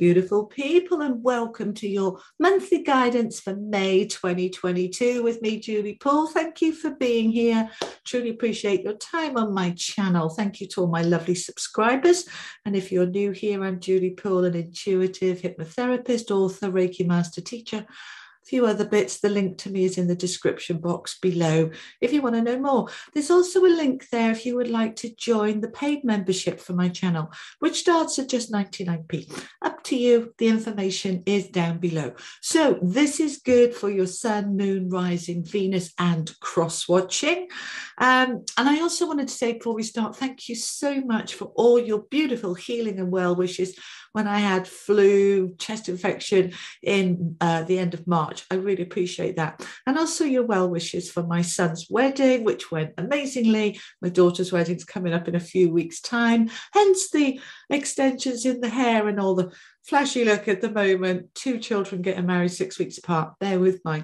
beautiful people, and welcome to your monthly guidance for May 2022 with me, Julie Poole. Thank you for being here. Truly appreciate your time on my channel. Thank you to all my lovely subscribers. And if you're new here, I'm Julie Poole, an intuitive hypnotherapist, author, Reiki master teacher few other bits. The link to me is in the description box below if you want to know more. There's also a link there if you would like to join the paid membership for my channel, which starts at just 99p. Up to you. The information is down below. So this is good for your sun, moon, rising, Venus, and cross watching. Um, and I also wanted to say before we start, thank you so much for all your beautiful healing and well wishes when I had flu, chest infection in uh, the end of March. I really appreciate that. And also your well wishes for my son's wedding, which went amazingly. My daughter's wedding's coming up in a few weeks' time, hence the extensions in the hair and all the flashy look at the moment. Two children getting married six weeks apart. There with my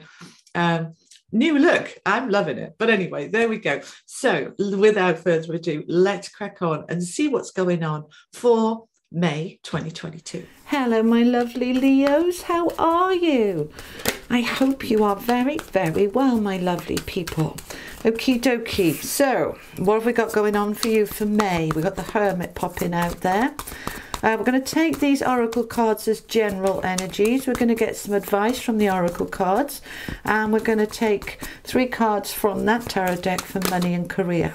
um, new look. I'm loving it. But anyway, there we go. So, without further ado, let's crack on and see what's going on for May 2022. Hello, my lovely Leos. How are you? I hope you are very, very well, my lovely people. Okie dokie. So, what have we got going on for you for May? We've got the Hermit popping out there. Uh, we're going to take these oracle cards as general energies. We're going to get some advice from the oracle cards. And we're going to take three cards from that tarot deck for money and career.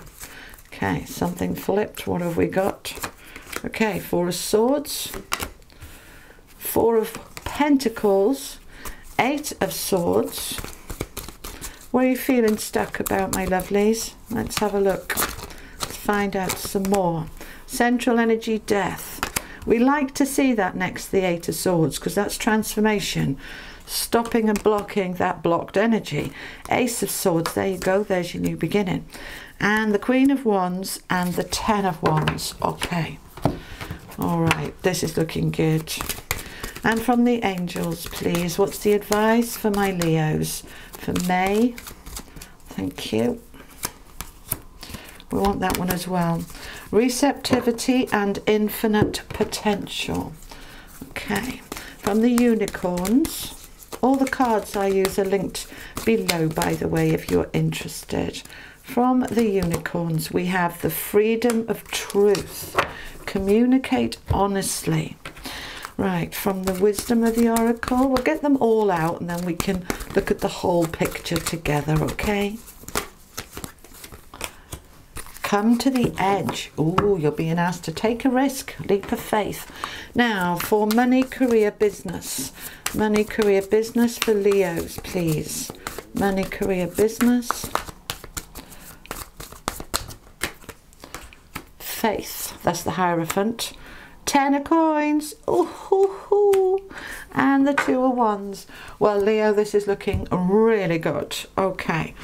Okay, something flipped. What have we got? Okay, Four of Swords, Four of Pentacles, Eight of Swords. What are you feeling stuck about, my lovelies? Let's have a look. Let's find out some more. Central Energy Death. We like to see that next to the Eight of Swords because that's transformation. Stopping and blocking that blocked energy. Ace of Swords, there you go, there's your new beginning. And the Queen of Wands and the Ten of Wands. Okay. All right, this is looking good. And from the angels, please, what's the advice for my Leos for May? Thank you. We want that one as well. Receptivity and infinite potential. Okay, from the unicorns. All the cards I use are linked below, by the way, if you're interested. From the unicorns, we have the freedom of truth communicate honestly. Right, from the wisdom of the oracle, we'll get them all out and then we can look at the whole picture together, okay? Come to the edge. Oh, you're being asked to take a risk, leap of faith. Now, for money, career, business. Money, career, business for Leos, please. Money, career, business. Faith. That's the Hierophant. Ten of coins. Ooh, and the two of wands. Well, Leo, this is looking really good. Okay.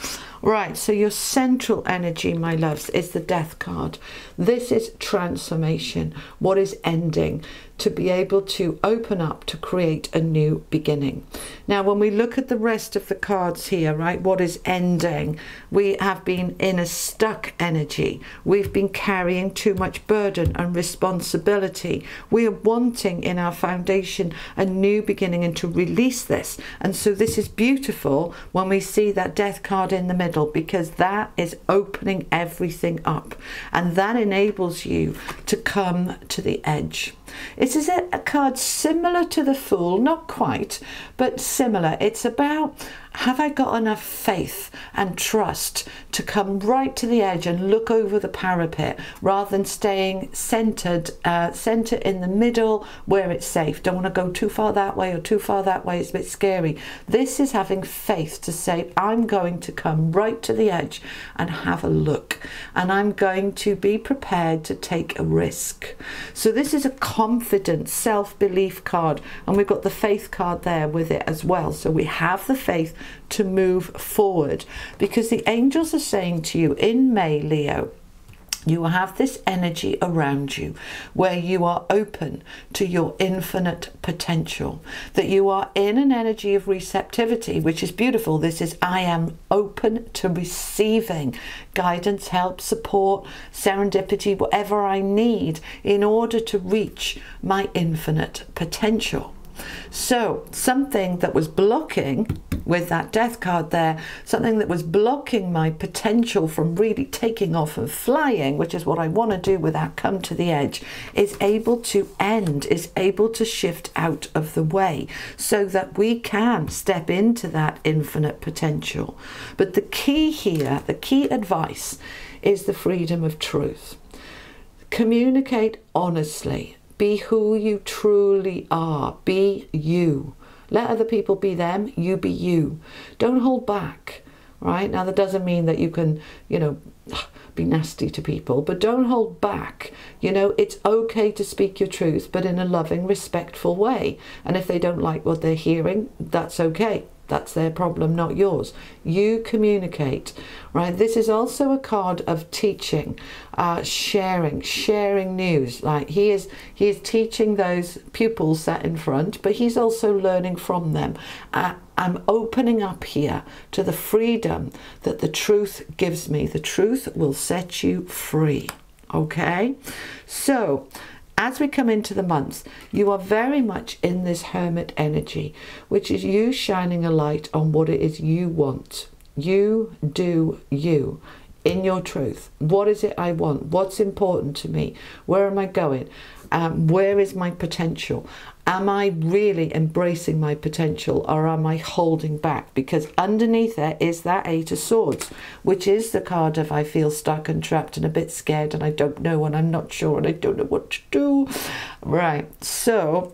Right, so your central energy, my loves, is the death card. This is transformation, what is ending, to be able to open up to create a new beginning. Now, when we look at the rest of the cards here, right, what is ending? We have been in a stuck energy. We've been carrying too much burden and responsibility. We are wanting in our foundation a new beginning and to release this. And so this is beautiful when we see that death card in the middle because that is opening everything up. And that enables you to come to the edge. It is a card similar to the Fool, not quite, but similar. It's about have I got enough faith and trust to come right to the edge and look over the parapet rather than staying centered, uh, center in the middle where it's safe? Don't want to go too far that way or too far that way. It's a bit scary. This is having faith to say, I'm going to come right to the edge and have a look, and I'm going to be prepared to take a risk. So, this is a confident self belief card, and we've got the faith card there with it as well. So, we have the faith to move forward because the angels are saying to you in May, Leo, You will have this energy around you where you are open to your infinite potential, that you are in an energy of receptivity, which is beautiful. This is I am open to receiving guidance, help, support, serendipity, whatever I need in order to reach my infinite potential. So, something that was blocking with that death card there, something that was blocking my potential from really taking off and flying, which is what I want to do without come to the edge, is able to end, is able to shift out of the way so that we can step into that infinite potential. But the key here, the key advice is the freedom of truth. Communicate honestly be who you truly are. Be you. Let other people be them, you be you. Don't hold back, right? Now, that doesn't mean that you can, you know, be nasty to people, but don't hold back. You know, it's okay to speak your truth, but in a loving, respectful way. And if they don't like what they're hearing, that's okay. That's their problem, not yours. You communicate, right? This is also a card of teaching, uh, sharing, sharing news. Like he is, he is teaching those pupils sat in front, but he's also learning from them. Uh, I'm opening up here to the freedom that the truth gives me. The truth will set you free. Okay, so as we come into the months, you are very much in this hermit energy, which is you shining a light on what it is you want. You do you in your truth. What is it I want? What's important to me? Where am I going? Um, where is my potential? Am I really embracing my potential or am I holding back? Because underneath there is that Eight of Swords, which is the card of I feel stuck and trapped and a bit scared and I don't know and I'm not sure and I don't know what to do. Right, so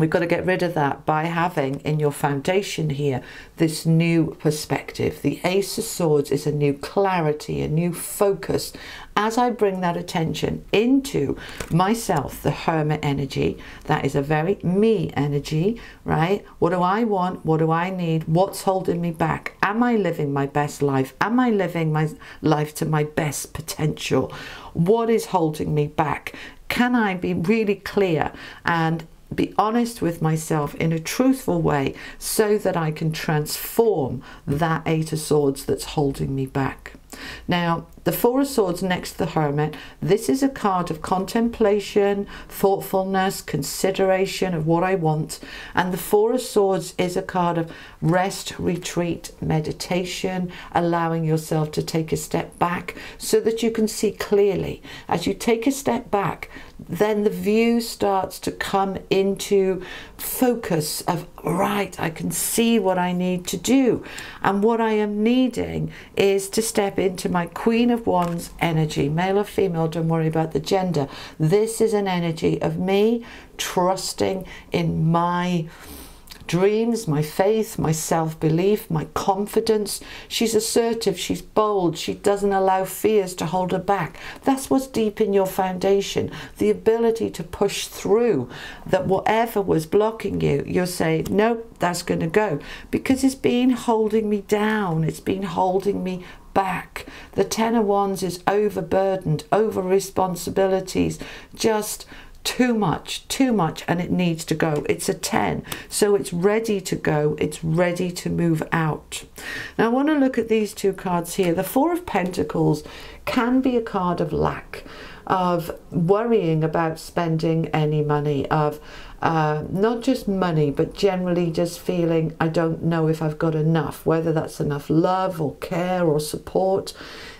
We've got to get rid of that by having in your foundation here this new perspective. The Ace of Swords is a new clarity, a new focus. As I bring that attention into myself, the Hermit energy, that is a very me energy, right? What do I want? What do I need? What's holding me back? Am I living my best life? Am I living my life to my best potential? What is holding me back? Can I be really clear and be honest with myself in a truthful way so that I can transform that Eight of Swords that's holding me back. Now, the Four of Swords next to the Hermit, this is a card of contemplation, thoughtfulness, consideration of what I want. And the Four of Swords is a card of rest, retreat, meditation, allowing yourself to take a step back so that you can see clearly. As you take a step back, then the view starts to come into focus of, right, I can see what I need to do. And what I am needing is to step into my Queen of Wands energy, male or female, don't worry about the gender. This is an energy of me trusting in my dreams, my faith, my self belief, my confidence. She's assertive, she's bold, she doesn't allow fears to hold her back. That's what's deep in your foundation the ability to push through that whatever was blocking you, you'll say, Nope, that's going to go because it's been holding me down, it's been holding me back. The Ten of Wands is overburdened, over responsibilities, just too much, too much, and it needs to go. It's a 10, so it's ready to go, it's ready to move out. Now, I want to look at these two cards here. The Four of Pentacles can be a card of lack, of worrying about spending any money, of uh, not just money, but generally just feeling I don't know if I've got enough, whether that's enough love or care or support.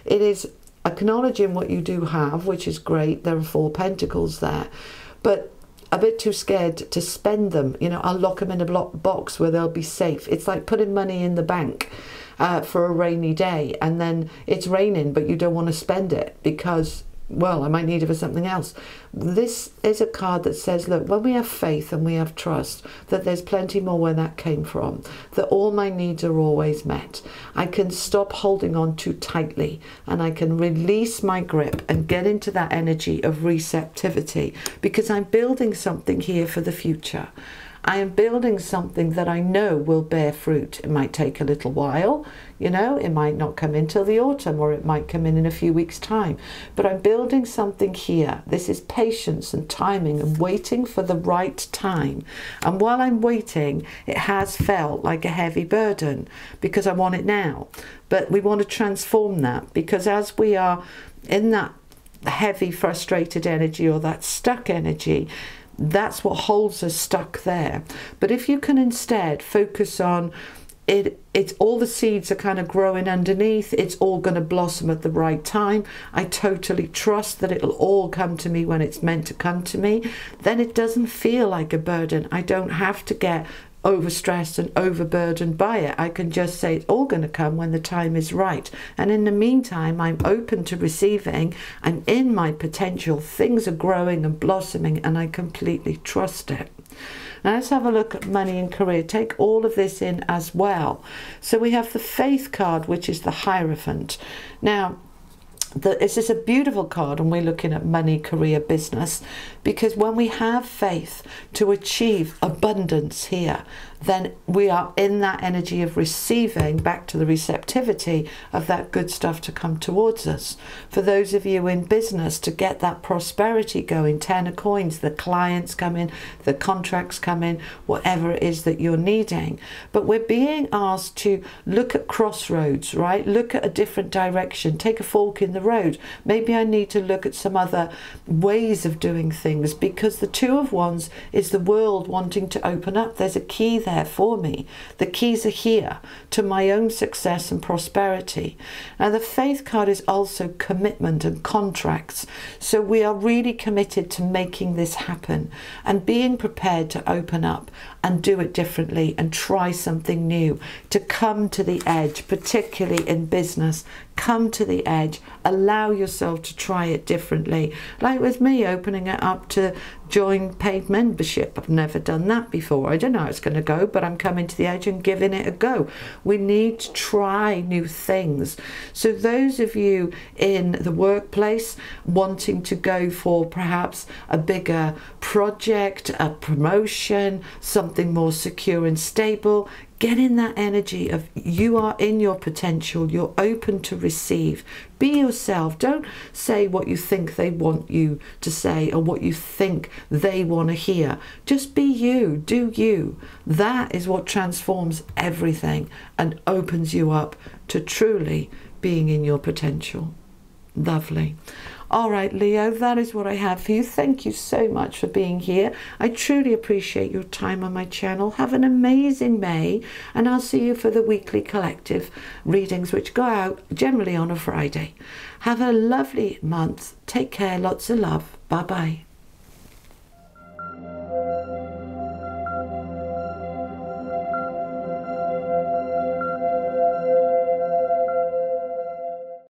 It is acknowledging what you do have, which is great. There are four pentacles there, but a bit too scared to spend them. You know, I'll lock them in a box where they'll be safe. It's like putting money in the bank uh, for a rainy day, and then it's raining, but you don't want to spend it because well, I might need it for something else. This is a card that says, look, when we have faith and we have trust, that there's plenty more where that came from, that all my needs are always met. I can stop holding on too tightly and I can release my grip and get into that energy of receptivity because I'm building something here for the future. I am building something that I know will bear fruit. It might take a little while, you know, it might not come in till the autumn or it might come in in a few weeks' time. But I'm building something here. This is patience and timing and waiting for the right time. And while I'm waiting, it has felt like a heavy burden because I want it now. But we want to transform that because as we are in that heavy, frustrated energy or that stuck energy, that's what holds us stuck there. But if you can instead focus on it it's all the seeds are kind of growing underneath. It's all going to blossom at the right time. I totally trust that it'll all come to me when it's meant to come to me. Then it doesn't feel like a burden. I don't have to get overstressed and overburdened by it. I can just say it's all going to come when the time is right. And in the meantime, I'm open to receiving. I'm in my potential. Things are growing and blossoming, and I completely trust it. Now let's have a look at money and career. Take all of this in as well. So we have the faith card, which is the Hierophant. Now, the, this is a beautiful card and we're looking at money, career, business because when we have faith to achieve abundance here, then we are in that energy of receiving back to the receptivity of that good stuff to come towards us. For those of you in business to get that prosperity going, ten of coins, the clients come in, the contracts come in, whatever it is that you're needing. But we're being asked to look at crossroads, right? Look at a different direction, take a fork in the road. Maybe I need to look at some other ways of doing things because the two of wands is the world wanting to open up. There's a key there there for me. The keys are here to my own success and prosperity. Now, the faith card is also commitment and contracts. So we are really committed to making this happen and being prepared to open up and do it differently and try something new, to come to the edge, particularly in business. Come to the edge, allow yourself to try it differently. Like with me opening it up to join paid membership. I've never done that before. I don't know how it's going to go, but I'm coming to the edge and giving it a go. We need to try new things. So, those of you in the workplace wanting to go for perhaps a bigger project, a promotion, something more secure and stable, get in that energy of you are in your potential, you're open to receive. Be yourself. Don't say what you think they want you to say or what you think they want to hear. Just be you, do you. That is what transforms everything and opens you up to truly being in your potential. Lovely. All right, Leo, that is what I have for you. Thank you so much for being here. I truly appreciate your time on my channel. Have an amazing May, and I'll see you for the weekly collective readings, which go out generally on a Friday. Have a lovely month. Take care. Lots of love. Bye bye.